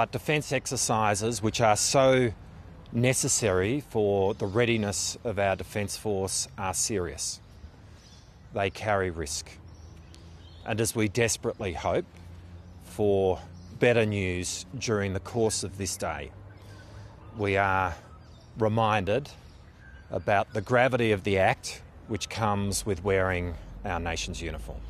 But defence exercises, which are so necessary for the readiness of our Defence Force, are serious. They carry risk. And as we desperately hope for better news during the course of this day, we are reminded about the gravity of the act which comes with wearing our nation's uniform.